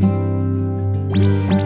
に